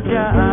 kerajaan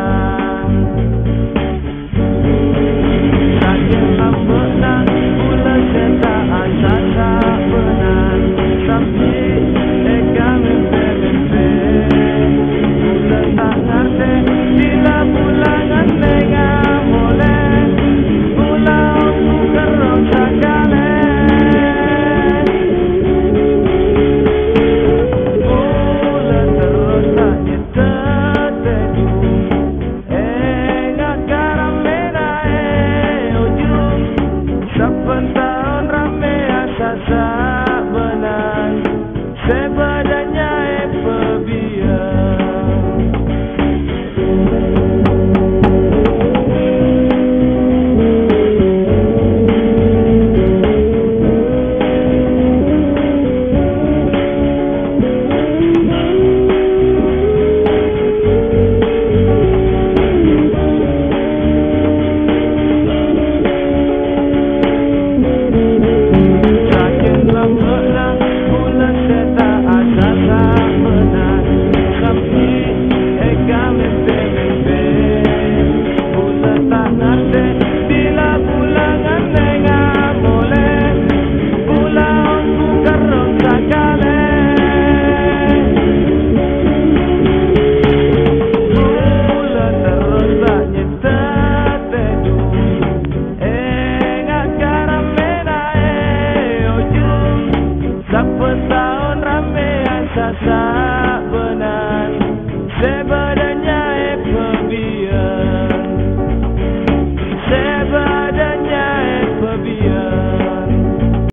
outside.